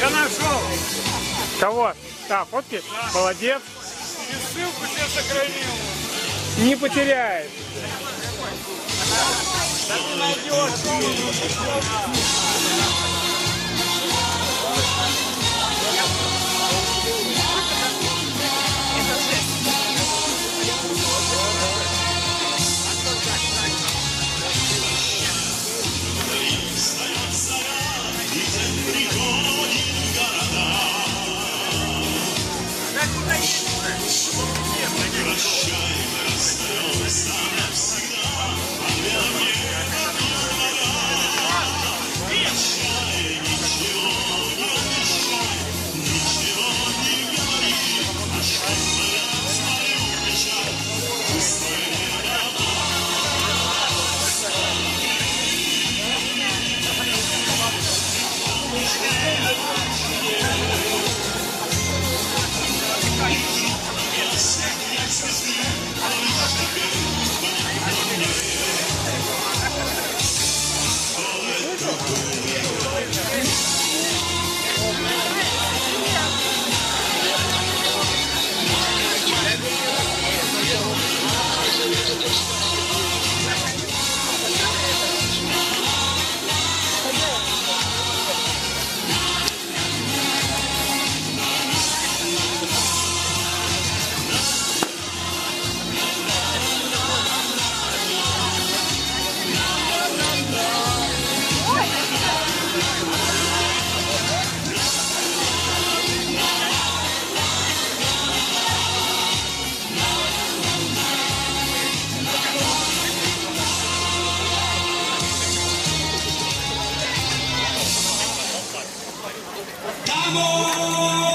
Я нашел. Кого? А, фотки? Молодец. И ссылку тебе сохранил не потеряет. Да ты найдешь. Прощай, мы расстались навсегда. amor.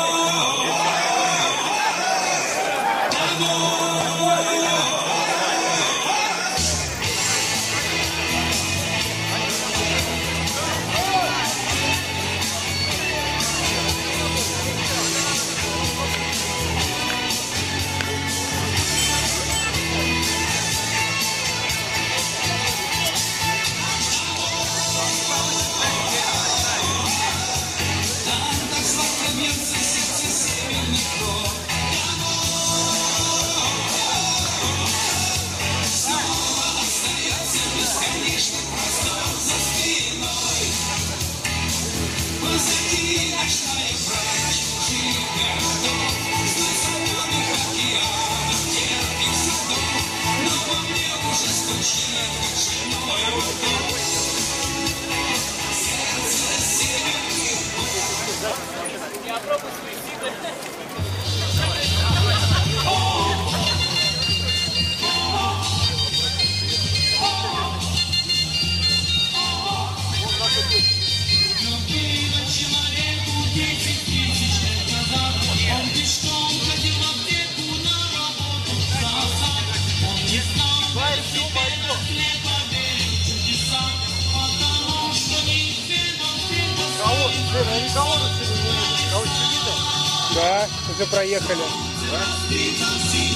Да, уже проехали. Да?